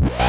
Yeah.